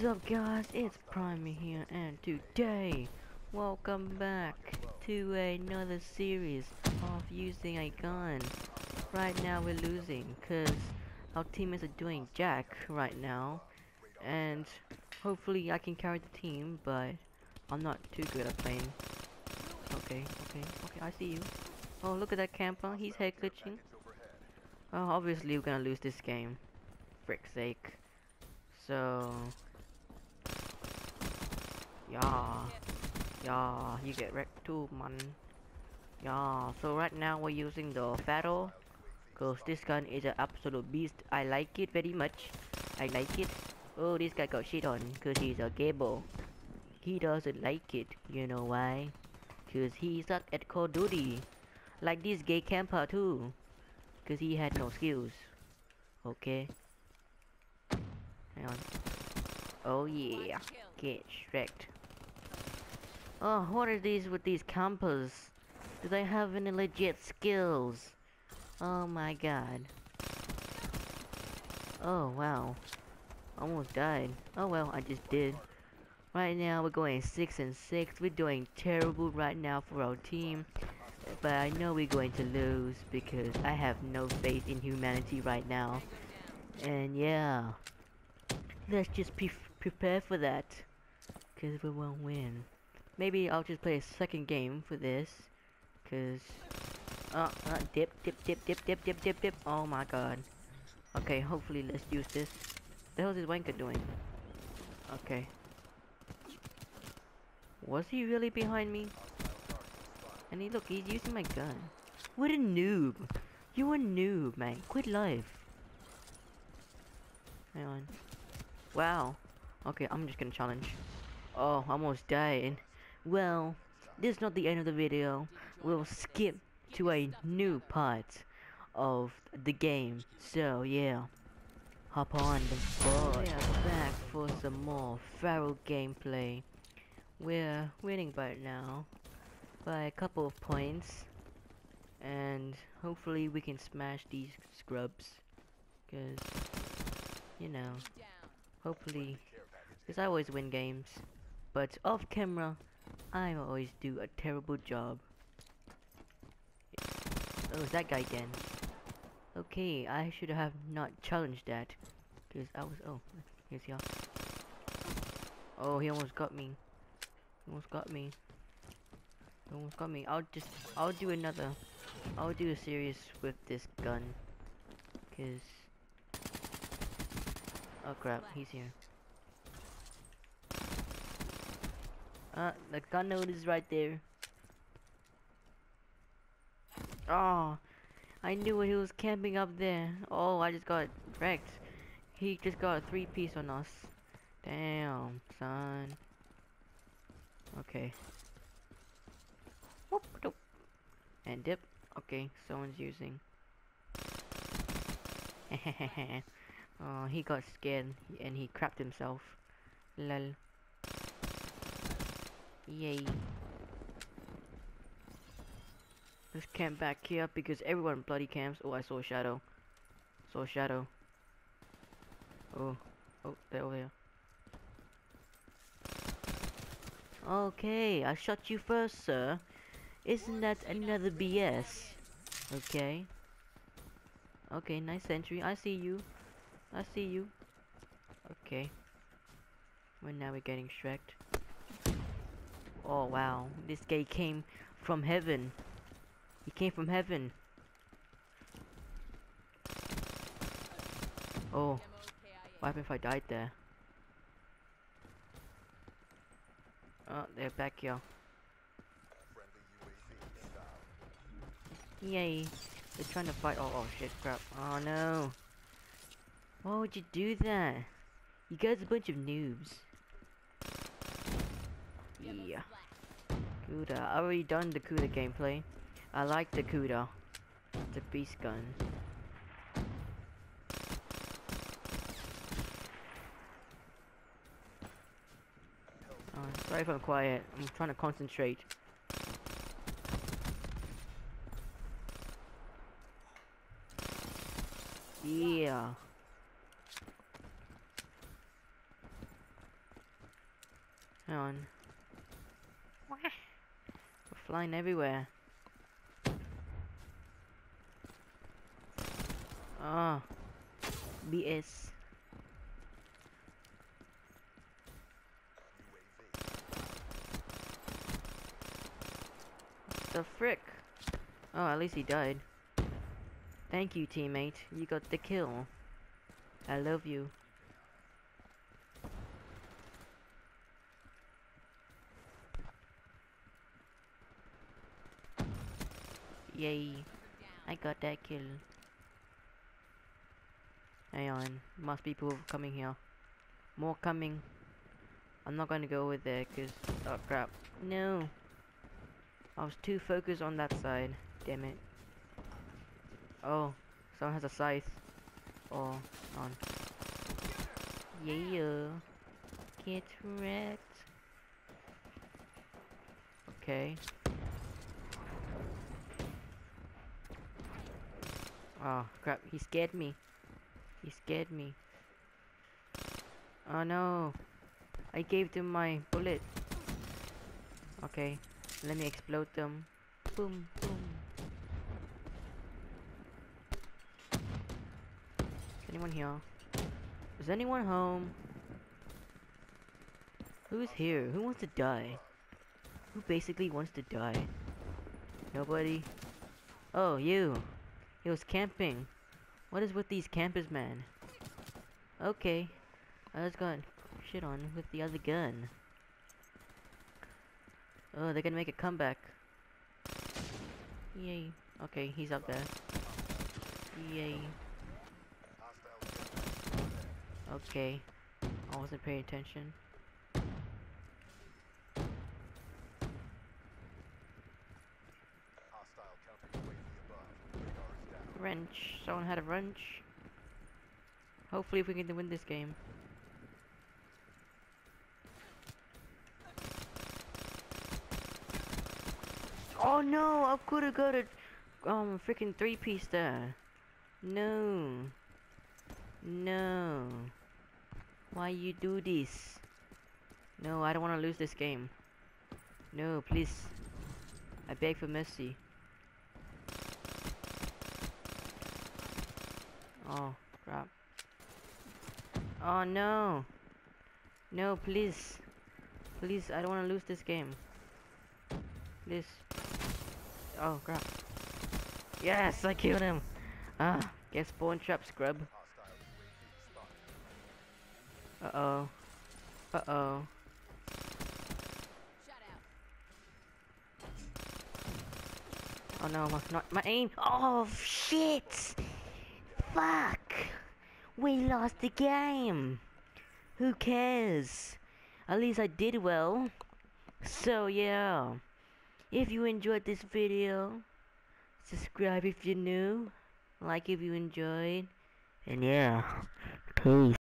What's up guys, it's Prime here and today, welcome back to another series of using a gun. Right now we're losing because our teammates are doing jack right now and hopefully I can carry the team but I'm not too good at playing. Okay, okay, okay, I see you. Oh look at that camper, he's head glitching. Oh, obviously we're gonna lose this game. Frick's sake. So... Yeah. Yeah, you get wrecked too, man. Yeah, so right now we're using the Pharo. Cause this gun is an absolute beast. I like it very much. I like it. Oh, this guy got shit on cause he's a gable. He doesn't like it. You know why? Cause he sucked at Call Duty. Like this gay camper too. Cause he had no skills. Okay. Hang on. Oh yeah. Get shreked. Oh, what are these with these campers? Do they have any legit skills? Oh my god. Oh wow. Almost died. Oh well, I just did. Right now we're going 6 and 6. We're doing terrible right now for our team. But I know we're going to lose because I have no faith in humanity right now. And yeah. Let's just pre prepare for that. Because we won't win. Maybe I'll just play a second game for this. Cause... Uh, uh, dip, dip, dip, dip, dip, dip, dip, dip. Oh my god. Okay, hopefully let's use this. The hell is Wanker doing? Okay. Was he really behind me? And he look, he's using my gun. What a noob. You a noob, man. Quit life. Hang on. Wow. Okay, I'm just gonna challenge. Oh, almost died. Well, this is not the end of the video. We'll skip to a new part of the game. So, yeah. Hop on the boat. Yeah, back for some more Pharo gameplay. We're winning right now by a couple of points. And hopefully we can smash these scrubs. Because, you know, hopefully, because I always win games. But off camera, I always do a terrible job. Oh, is that guy again? Okay, I should have not challenged that. Because I was... Oh, here's y'all. Oh, he almost got me. He almost got me. He almost got me. I'll just... I'll do another... I'll do a series with this gun. Because... Oh crap, he's here. Uh, the gun node is right there. Oh, I knew he was camping up there. Oh, I just got wrecked. He just got a three piece on us. Damn, son. Okay. Whoop, doop. And dip. Okay, someone's using. oh, he got scared and he crapped himself. Lol. Yay. Let's camp back here because everyone bloody camps. Oh, I saw a shadow. Saw a shadow. Oh. Oh, they're over here. Okay, I shot you first, sir. Isn't that another BS? Okay. Okay, nice entry. I see you. I see you. Okay. Well, now we're getting shreked. Oh wow, this guy came from heaven. He came from heaven. Oh, what happened if I died there? Oh, they're back here. Yay. They're trying to fight. Oh, oh shit, crap. Oh no. Why would you do that? You guys are a bunch of noobs. Yeah. Kuda. I already done the Kuda gameplay. I like the Kuda. The beast gun. Oh, sorry if I'm quiet. I'm trying to concentrate. Yeah. Hang on. We're flying everywhere. Ah. BS. the frick? Oh, at least he died. Thank you, teammate. You got the kill. I love you. Yay. I got that kill. Hang on. Must be people coming here. More coming. I'm not gonna go over there cause... Oh crap. No. I was too focused on that side. Damn it. Oh, someone has a scythe. Oh, on. Yeah. Get wrecked. Okay. Oh, crap. He scared me. He scared me. Oh no. I gave them my bullet. Okay. Let me explode them. Boom, boom. Is anyone here? Is anyone home? Who's here? Who wants to die? Who basically wants to die? Nobody? Oh, you! He was camping. What is with these campers, man? Okay. I just got shit on with the other gun. Oh, they're gonna make a comeback. Yay. Okay, he's up there. Yay. Okay. I wasn't paying attention. Wrench. Someone had a wrench. Hopefully we can win this game. Oh no, I could have got a um freaking three piece there. No. No. Why you do this? No, I don't want to lose this game. No, please. I beg for mercy. Oh, crap. Oh no. No, please. Please, I don't want to lose this game. Please. Oh crap. Yes, I killed him. Ah, get spawn trap scrub. Uh oh. Uh oh. Oh no, my, not my aim. Oh shit! Fuck! We lost the game. Who cares? At least I did well. So yeah. If you enjoyed this video, subscribe if you're new, like if you enjoyed, and yeah, peace.